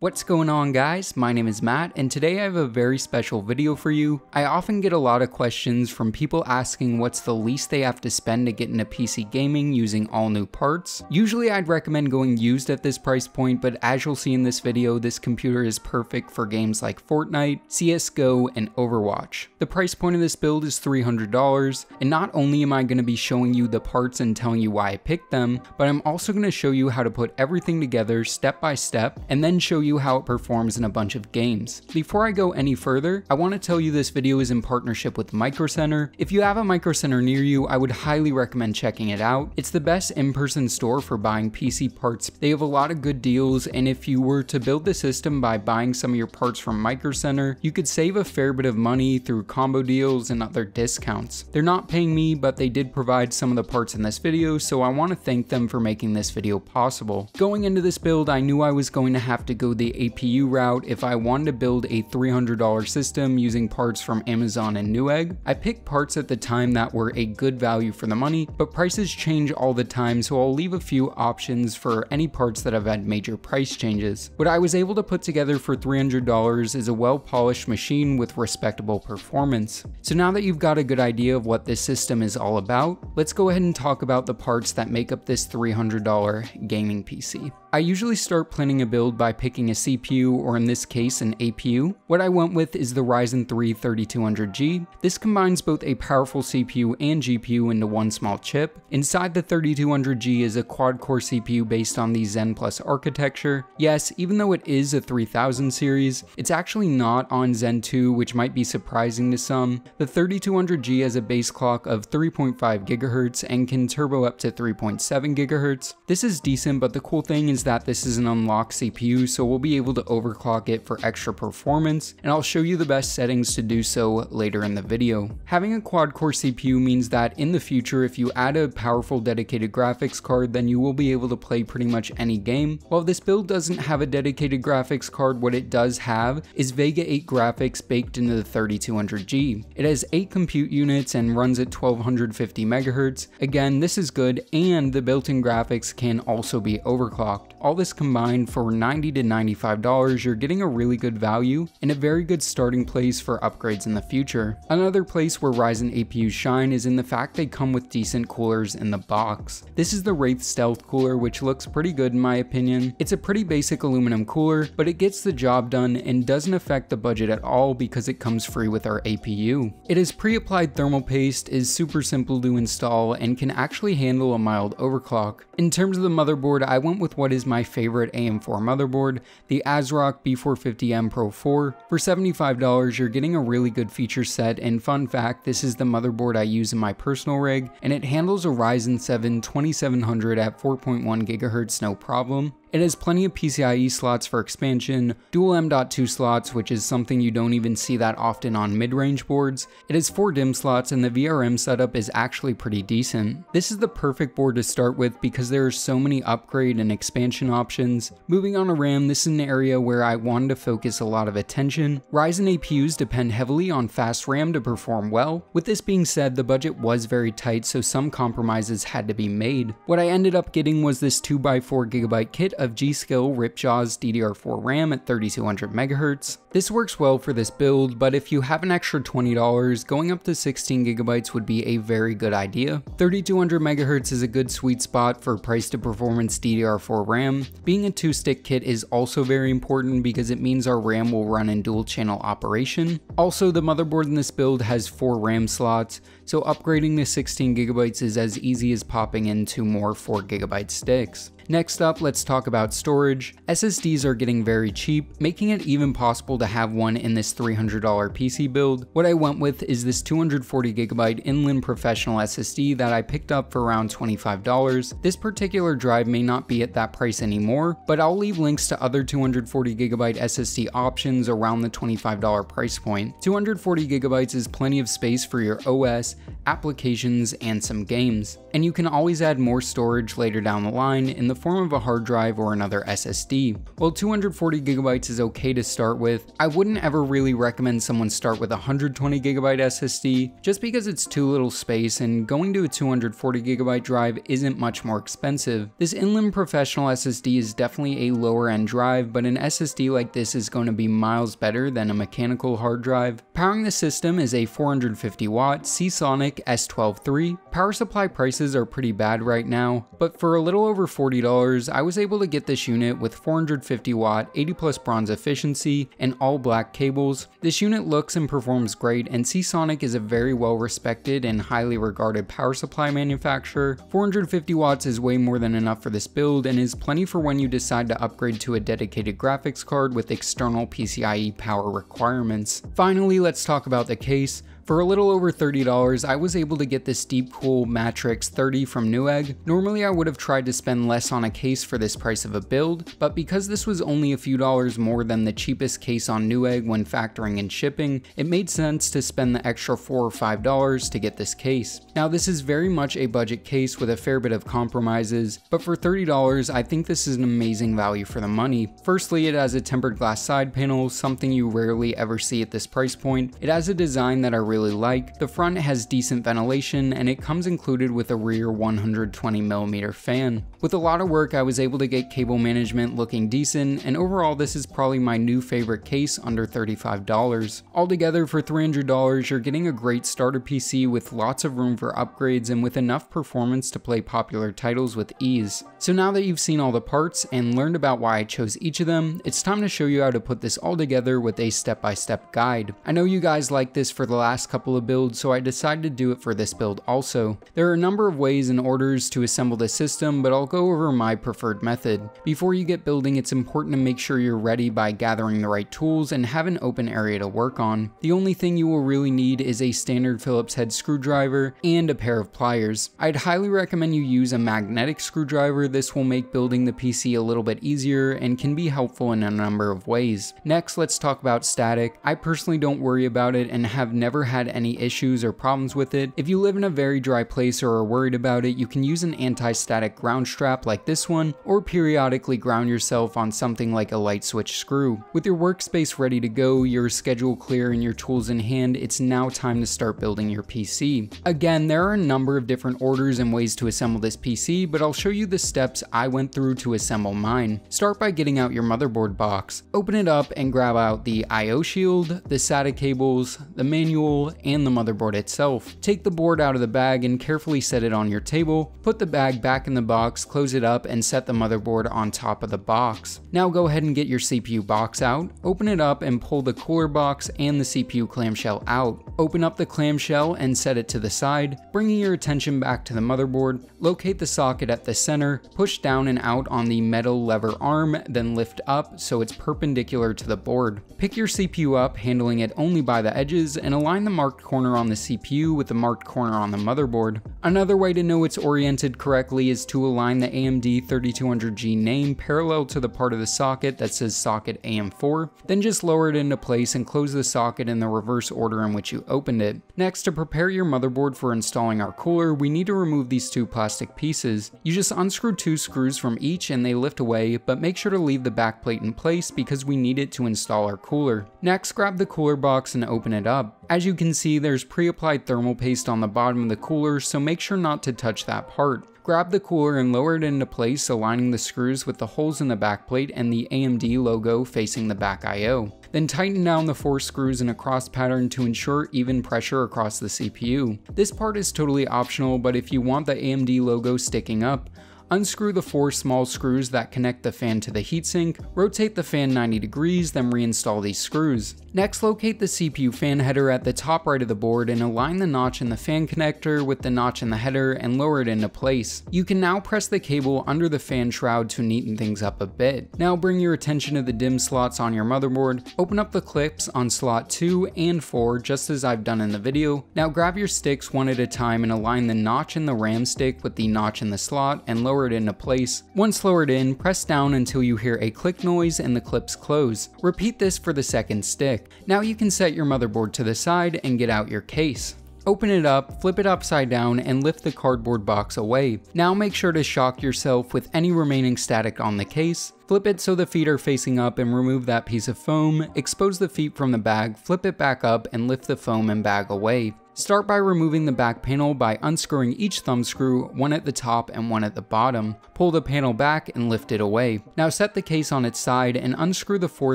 What's going on guys, my name is Matt and today I have a very special video for you. I often get a lot of questions from people asking what's the least they have to spend to get into PC gaming using all new parts. Usually I'd recommend going used at this price point but as you'll see in this video this computer is perfect for games like Fortnite, CSGO, and Overwatch. The price point of this build is $300 and not only am I going to be showing you the parts and telling you why I picked them, but I'm also going to show you how to put everything together step by step and then show you you how it performs in a bunch of games. Before I go any further, I want to tell you this video is in partnership with Micro Center. If you have a Micro Center near you, I would highly recommend checking it out. It's the best in-person store for buying PC parts. They have a lot of good deals, and if you were to build the system by buying some of your parts from Micro Center, you could save a fair bit of money through combo deals and other discounts. They're not paying me, but they did provide some of the parts in this video, so I want to thank them for making this video possible. Going into this build, I knew I was going to have to go the APU route if I wanted to build a $300 system using parts from Amazon and Newegg. I picked parts at the time that were a good value for the money, but prices change all the time so I'll leave a few options for any parts that have had major price changes. What I was able to put together for $300 is a well polished machine with respectable performance. So now that you've got a good idea of what this system is all about, let's go ahead and talk about the parts that make up this $300 gaming PC. I usually start planning a build by picking a CPU or in this case an APU. What I went with is the Ryzen 3 3200G. This combines both a powerful CPU and GPU into one small chip. Inside the 3200G is a quad-core CPU based on the Zen Plus architecture. Yes, even though it is a 3000 series, it's actually not on Zen 2 which might be surprising to some. The 3200G has a base clock of 3.5 GHz and can turbo up to 3.7 GHz. This is decent but the cool thing is that this is an unlocked CPU, so we'll be able to overclock it for extra performance, and I'll show you the best settings to do so later in the video. Having a quad-core CPU means that in the future, if you add a powerful dedicated graphics card, then you will be able to play pretty much any game. While this build doesn't have a dedicated graphics card, what it does have is Vega 8 graphics baked into the 3200G. It has 8 compute units and runs at 1250 MHz. Again, this is good, and the built-in graphics can also be overclocked. All this combined for 90 to $95, you're getting a really good value and a very good starting place for upgrades in the future. Another place where Ryzen APUs shine is in the fact they come with decent coolers in the box. This is the Wraith Stealth cooler which looks pretty good in my opinion. It's a pretty basic aluminum cooler, but it gets the job done and doesn't affect the budget at all because it comes free with our APU. It is pre-applied thermal paste, is super simple to install, and can actually handle a mild overclock. In terms of the motherboard, I went with what is my favorite AM4 motherboard, the ASRock B450M Pro 4. For $75, you're getting a really good feature set, and fun fact, this is the motherboard I use in my personal rig, and it handles a Ryzen 7 2700 at 4.1 GHz no problem. It has plenty of PCIe slots for expansion, dual M.2 slots, which is something you don't even see that often on mid-range boards. It has 4 DIMM slots and the VRM setup is actually pretty decent. This is the perfect board to start with because there are so many upgrade and expansion options. Moving on to RAM, this is an area where I wanted to focus a lot of attention. Ryzen APUs depend heavily on fast RAM to perform well. With this being said, the budget was very tight so some compromises had to be made. What I ended up getting was this 2x4GB kit of G.Skill Ripjaws DDR4 RAM at 3200 MHz. This works well for this build, but if you have an extra $20, going up to 16GB would be a very good idea. 3200 MHz is a good sweet spot for price to performance DDR4 RAM. Being a two stick kit is also very important because it means our RAM will run in dual channel operation. Also, the motherboard in this build has four RAM slots, so upgrading to 16GB is as easy as popping into more 4 gigabyte sticks. Next up, let's talk about storage. SSDs are getting very cheap, making it even possible to have one in this $300 PC build. What I went with is this 240GB Inland Professional SSD that I picked up for around $25. This particular drive may not be at that price anymore, but I'll leave links to other 240GB SSD options around the $25 price point. 240GB is plenty of space for your OS, applications, and some games. And you can always add more storage later down the line in the form of a hard drive or another SSD. While 240GB is okay to start with, I wouldn't ever really recommend someone start with a 120GB SSD just because it's too little space and going to a 240GB drive isn't much more expensive. This Inland Professional SSD is definitely a lower end drive, but an SSD like this is going to be miles better than a mechanical hard drive. Powering the system is a 450 watt Seasonic S12 III. Power supply prices are pretty bad right now, but for a little over $40, I was able to get this unit with 450 watt 80 plus bronze efficiency and all black cables. This unit looks and performs great and Seasonic is a very well respected and highly regarded power supply manufacturer. 450 watts is way more than enough for this build and is plenty for when you decide to upgrade to a dedicated graphics card with external PCIe power requirements. Finally, let's talk about the case. For a little over $30, I was able to get this Deepcool Matrexx 30 from Newegg. Normally I would have tried to spend less on a case for this price of a build, but because this was only a few dollars more than the cheapest case on Newegg when factoring in shipping, it made sense to spend the extra 4 or $5 to get this case. Now this is very much a budget case with a fair bit of compromises, but for $30 I think this is an amazing value for the money. Firstly, it has a tempered glass side panel, something you rarely ever see at this price point. It has a design that I really really like. The front has decent ventilation and it comes included with a rear 120mm fan. With a lot of work I was able to get cable management looking decent and overall this is probably my new favorite case under $35. Altogether for $300 you're getting a great starter PC with lots of room for upgrades and with enough performance to play popular titles with ease. So now that you've seen all the parts and learned about why I chose each of them, it's time to show you how to put this all together with a step-by-step -step guide. I know you guys like this for the last couple of builds, so I decided to do it for this build also. There are a number of ways and orders to assemble the system, but I'll go over my preferred method. Before you get building, it's important to make sure you're ready by gathering the right tools and have an open area to work on. The only thing you will really need is a standard Phillips head screwdriver and a pair of pliers. I'd highly recommend you use a magnetic screwdriver, this will make building the PC a little bit easier and can be helpful in a number of ways. Next, let's talk about static. I personally don't worry about it and have never had had any issues or problems with it. If you live in a very dry place or are worried about it, you can use an anti-static ground strap like this one, or periodically ground yourself on something like a light switch screw. With your workspace ready to go, your schedule clear, and your tools in hand, it's now time to start building your PC. Again, there are a number of different orders and ways to assemble this PC, but I'll show you the steps I went through to assemble mine. Start by getting out your motherboard box. Open it up and grab out the I.O. shield, the SATA cables, the manual, and the motherboard itself. Take the board out of the bag and carefully set it on your table, put the bag back in the box, close it up, and set the motherboard on top of the box. Now go ahead and get your CPU box out, open it up and pull the cooler box and the CPU clamshell out. Open up the clamshell and set it to the side, bringing your attention back to the motherboard, locate the socket at the center, push down and out on the metal lever arm, then lift up so it's perpendicular to the board. Pick your CPU up, handling it only by the edges, and align the marked corner on the CPU with the marked corner on the motherboard. Another way to know it's oriented correctly is to align the AMD 3200G name parallel to the part of the socket that says socket AM4, then just lower it into place and close the socket in the reverse order in which you opened it. Next, to prepare your motherboard for installing our cooler, we need to remove these two plastic pieces. You just unscrew two screws from each and they lift away, but make sure to leave the backplate in place because we need it to install our cooler. Next, grab the cooler box and open it up. As you can see, there's pre-applied thermal paste on the bottom of the cooler, so make sure not to touch that part. Grab the cooler and lower it into place, aligning the screws with the holes in the backplate and the AMD logo facing the back I.O. Then tighten down the four screws in a cross pattern to ensure even pressure across the CPU. This part is totally optional, but if you want the AMD logo sticking up, Unscrew the four small screws that connect the fan to the heatsink, rotate the fan 90 degrees, then reinstall these screws. Next, locate the CPU fan header at the top right of the board and align the notch in the fan connector with the notch in the header and lower it into place. You can now press the cable under the fan shroud to neaten things up a bit. Now bring your attention to the DIMM slots on your motherboard, open up the clips on slot 2 and 4 just as I've done in the video. Now grab your sticks one at a time and align the notch in the RAM stick with the notch in the slot and lower it into place. Once lowered in, press down until you hear a click noise and the clips close. Repeat this for the second stick. Now you can set your motherboard to the side and get out your case. Open it up, flip it upside down, and lift the cardboard box away. Now make sure to shock yourself with any remaining static on the case. Flip it so the feet are facing up and remove that piece of foam, expose the feet from the bag, flip it back up, and lift the foam and bag away. Start by removing the back panel by unscrewing each thumb screw, one at the top and one at the bottom. Pull the panel back and lift it away. Now set the case on its side and unscrew the four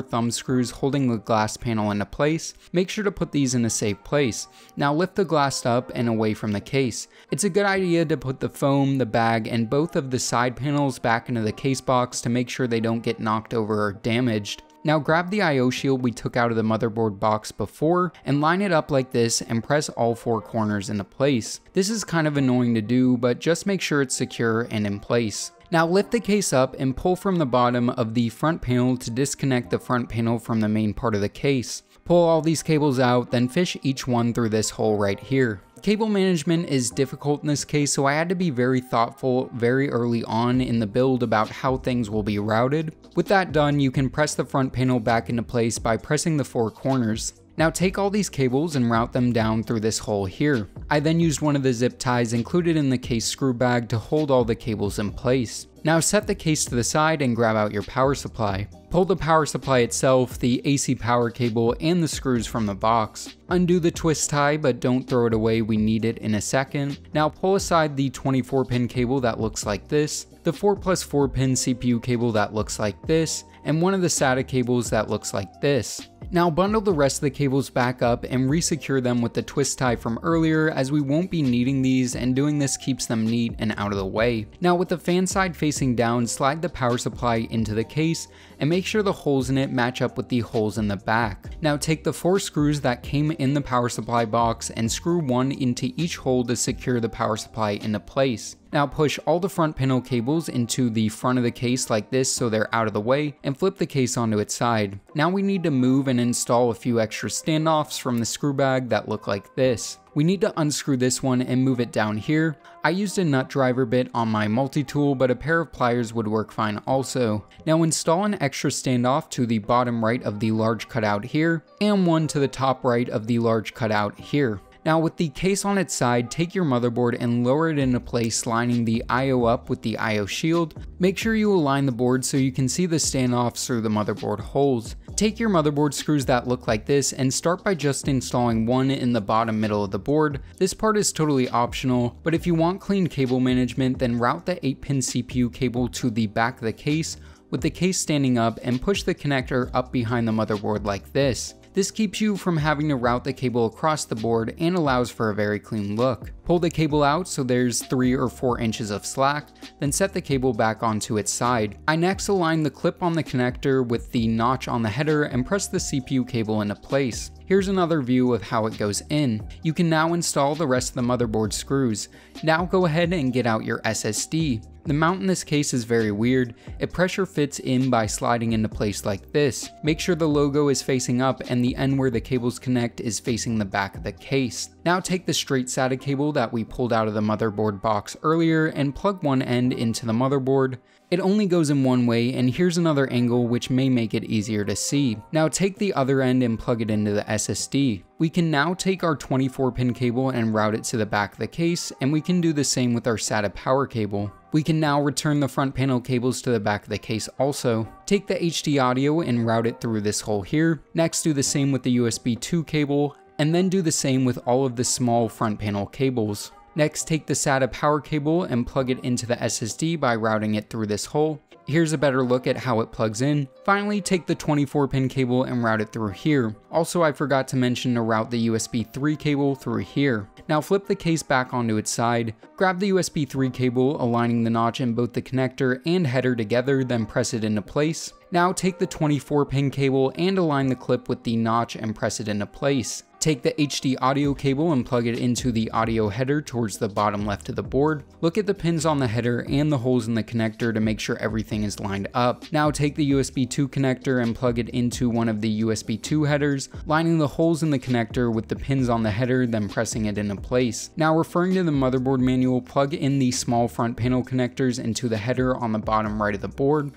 thumb screws holding the glass panel into place. Make sure to put these in a safe place. Now lift the glass up and away from the case. It's a good idea to put the foam, the bag, and both of the side panels back into the case box to make sure they don't get knocked over or damaged. Now grab the IO shield we took out of the motherboard box before and line it up like this and press all four corners into place. This is kind of annoying to do, but just make sure it's secure and in place. Now lift the case up and pull from the bottom of the front panel to disconnect the front panel from the main part of the case. Pull all these cables out, then fish each one through this hole right here. Cable management is difficult in this case, so I had to be very thoughtful very early on in the build about how things will be routed. With that done, you can press the front panel back into place by pressing the four corners. Now take all these cables and route them down through this hole here. I then used one of the zip ties included in the case screw bag to hold all the cables in place. Now set the case to the side and grab out your power supply. Pull the power supply itself, the AC power cable, and the screws from the box. Undo the twist tie, but don't throw it away, we need it in a second. Now pull aside the 24 pin cable that looks like this, the 4 plus 4 pin CPU cable that looks like this, and one of the SATA cables that looks like this. Now bundle the rest of the cables back up and resecure them with the twist tie from earlier as we won't be needing these and doing this keeps them neat and out of the way. Now with the fan side facing down, slide the power supply into the case and make sure the holes in it match up with the holes in the back. Now take the four screws that came in the power supply box and screw one into each hole to secure the power supply into place. Now push all the front panel cables into the front of the case like this so they're out of the way and flip the case onto its side. Now we need to move and install a few extra standoffs from the screw bag that look like this. We need to unscrew this one and move it down here. I used a nut driver bit on my multi-tool, but a pair of pliers would work fine also. Now install an extra standoff to the bottom right of the large cutout here, and one to the top right of the large cutout here. Now with the case on its side, take your motherboard and lower it into place lining the IO up with the IO shield. Make sure you align the board so you can see the standoffs through the motherboard holes. Take your motherboard screws that look like this and start by just installing one in the bottom middle of the board. This part is totally optional, but if you want clean cable management then route the 8 pin CPU cable to the back of the case with the case standing up and push the connector up behind the motherboard like this. This keeps you from having to route the cable across the board and allows for a very clean look. Pull the cable out so there's 3 or 4 inches of slack, then set the cable back onto its side. I next align the clip on the connector with the notch on the header and press the CPU cable into place. Here's another view of how it goes in. You can now install the rest of the motherboard screws. Now go ahead and get out your SSD. The mount in this case is very weird. It pressure fits in by sliding into place like this. Make sure the logo is facing up and the end where the cables connect is facing the back of the case. Now take the straight SATA cable that we pulled out of the motherboard box earlier and plug one end into the motherboard. It only goes in one way and here's another angle which may make it easier to see. Now take the other end and plug it into the SSD. We can now take our 24 pin cable and route it to the back of the case and we can do the same with our SATA power cable. We can now return the front panel cables to the back of the case also. Take the HD audio and route it through this hole here. Next do the same with the USB 2 cable, and then do the same with all of the small front panel cables. Next, take the SATA power cable and plug it into the SSD by routing it through this hole. Here's a better look at how it plugs in. Finally, take the 24 pin cable and route it through here. Also, I forgot to mention to route the USB 3 cable through here. Now flip the case back onto its side, grab the USB 3 cable aligning the notch in both the connector and header together, then press it into place. Now take the 24 pin cable and align the clip with the notch and press it into place. Take the HD audio cable and plug it into the audio header towards the bottom left of the board. Look at the pins on the header and the holes in the connector to make sure everything is lined up. Now take the USB 2 connector and plug it into one of the USB 2 headers, lining the holes in the connector with the pins on the header, then pressing it into place. Now referring to the motherboard manual, plug in the small front panel connectors into the header on the bottom right of the board.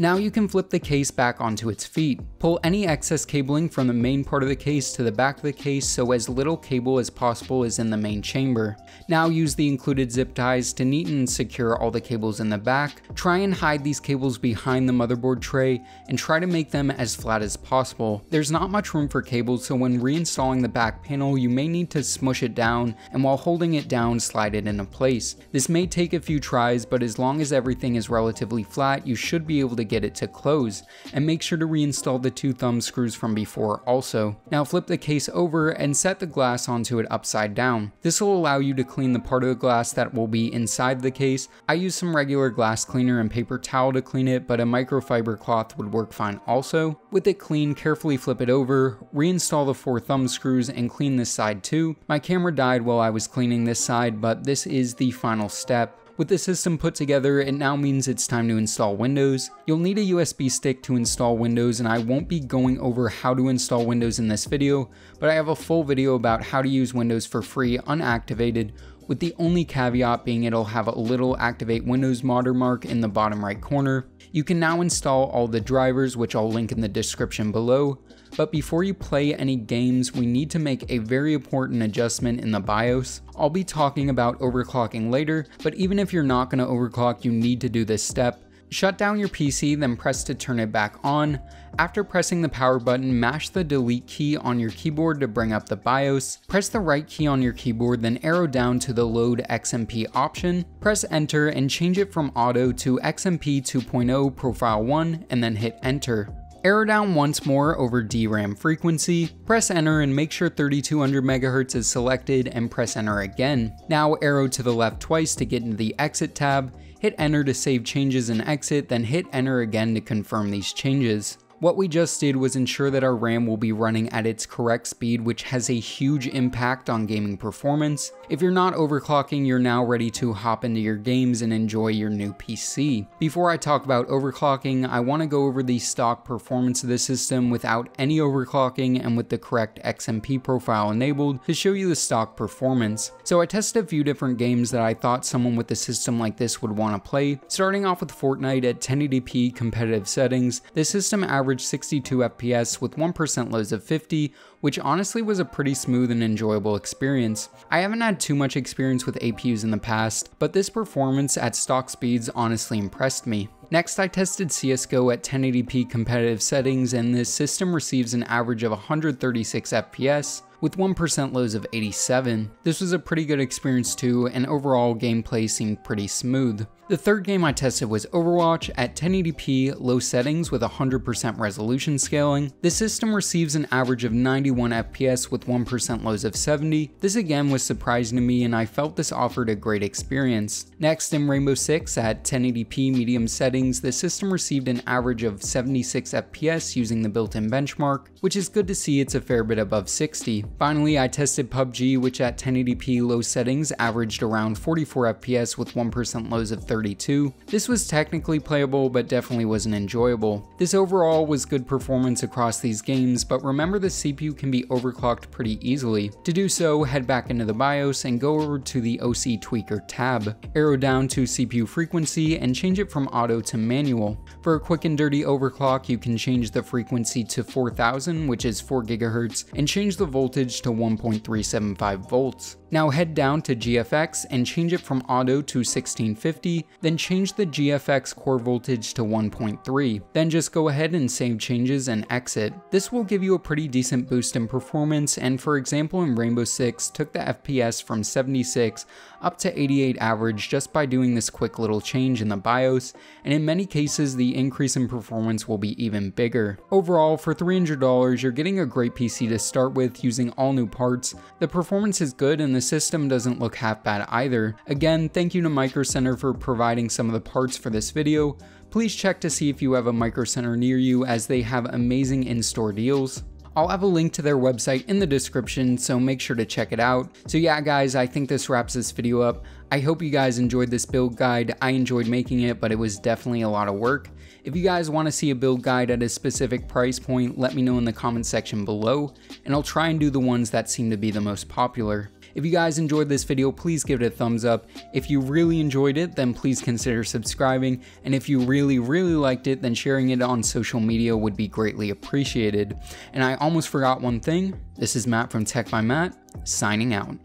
Now you can flip the case back onto its feet. Pull any excess cabling from the main part of the case to the back of the case so as little cable as possible is in the main chamber. Now use the included zip ties to neaten and secure all the cables in the back. Try and hide these cables behind the motherboard tray and try to make them as flat as possible. There's not much room for cables so when reinstalling the back panel you may need to smush it down and while holding it down slide it into place. This may take a few tries but as long as everything is relatively flat you should be able to get it to close, and make sure to reinstall the two thumb screws from before also. Now flip the case over and set the glass onto it upside down. This will allow you to clean the part of the glass that will be inside the case. I use some regular glass cleaner and paper towel to clean it, but a microfiber cloth would work fine also. With it clean, carefully flip it over, reinstall the four thumb screws and clean this side too. My camera died while I was cleaning this side, but this is the final step. With the system put together, it now means it's time to install Windows. You'll need a USB stick to install Windows and I won't be going over how to install Windows in this video, but I have a full video about how to use Windows for free unactivated with the only caveat being it'll have a little activate Windows watermark in the bottom right corner. You can now install all the drivers which I'll link in the description below, but before you play any games, we need to make a very important adjustment in the BIOS. I'll be talking about overclocking later, but even if you're not going to overclock, you need to do this step. Shut down your PC, then press to turn it back on. After pressing the power button, mash the delete key on your keyboard to bring up the BIOS. Press the right key on your keyboard, then arrow down to the load XMP option. Press enter and change it from auto to XMP 2.0 profile 1 and then hit enter. Arrow down once more over DRAM frequency, press enter and make sure 3200 MHz is selected and press enter again. Now arrow to the left twice to get into the exit tab, hit enter to save changes and exit, then hit enter again to confirm these changes. What we just did was ensure that our RAM will be running at its correct speed, which has a huge impact on gaming performance. If you're not overclocking, you're now ready to hop into your games and enjoy your new PC. Before I talk about overclocking, I want to go over the stock performance of the system without any overclocking and with the correct XMP profile enabled to show you the stock performance. So I tested a few different games that I thought someone with a system like this would want to play. Starting off with Fortnite at 1080p competitive settings, the system averaged averaged 62 FPS with 1% lows of 50, which honestly was a pretty smooth and enjoyable experience. I haven't had too much experience with APUs in the past, but this performance at stock speeds honestly impressed me. Next, I tested CSGO at 1080p competitive settings and this system receives an average of 136 FPS, with 1% lows of 87. This was a pretty good experience too, and overall gameplay seemed pretty smooth. The third game I tested was Overwatch at 1080p low settings with 100% resolution scaling. The system receives an average of 91 FPS with 1% lows of 70. This again was surprising to me and I felt this offered a great experience. Next in Rainbow Six at 1080p medium settings, the system received an average of 76 FPS using the built-in benchmark, which is good to see it's a fair bit above 60. Finally, I tested PUBG which at 1080p low settings averaged around 44 FPS with 1% lows of 30 32. This was technically playable, but definitely wasn't enjoyable. This overall was good performance across these games, but remember the CPU can be overclocked pretty easily. To do so, head back into the BIOS and go over to the OC Tweaker tab. Arrow down to CPU frequency and change it from auto to manual. For a quick and dirty overclock, you can change the frequency to 4000, which is 4 GHz, and change the voltage to 1.375 volts. Now head down to GFX and change it from auto to 1650, then change the GFX core voltage to 1.3. Then just go ahead and save changes and exit. This will give you a pretty decent boost in performance and for example in Rainbow Six took the FPS from 76 up to 88 average just by doing this quick little change in the BIOS, and in many cases the increase in performance will be even bigger. Overall, for $300 you're getting a great PC to start with using all new parts, the performance is good and the system doesn't look half bad either. Again, thank you to Micro Center for providing some of the parts for this video, please check to see if you have a Micro Center near you as they have amazing in-store deals. I'll have a link to their website in the description, so make sure to check it out. So yeah guys, I think this wraps this video up. I hope you guys enjoyed this build guide. I enjoyed making it, but it was definitely a lot of work. If you guys want to see a build guide at a specific price point, let me know in the comment section below, and I'll try and do the ones that seem to be the most popular. If you guys enjoyed this video, please give it a thumbs up. If you really enjoyed it, then please consider subscribing. And if you really, really liked it, then sharing it on social media would be greatly appreciated. And I almost forgot one thing. This is Matt from Tech by Matt, signing out.